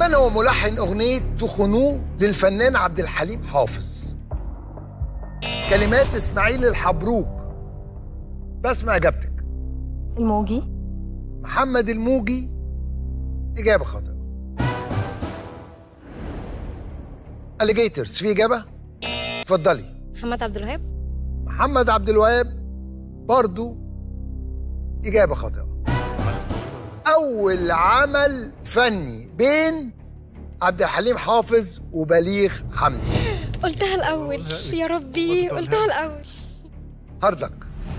من هو ملحن أغنية تخنوه للفنان عبد الحليم حافظ؟ كلمات إسماعيل الحبروك. بسمع إجابتك. الموجي. محمد الموجي. إجابة خاطئة. أليجيترز في إجابة؟ اتفضلي. محمد عبد الوهاب. محمد عبد الوهاب. برضو إجابة خاطئة. أول عمل فني بين عبد الحليم حافظ وبليغ حمدي. قلتها الأول. يا ربي قلتها. الأول. هارد لك.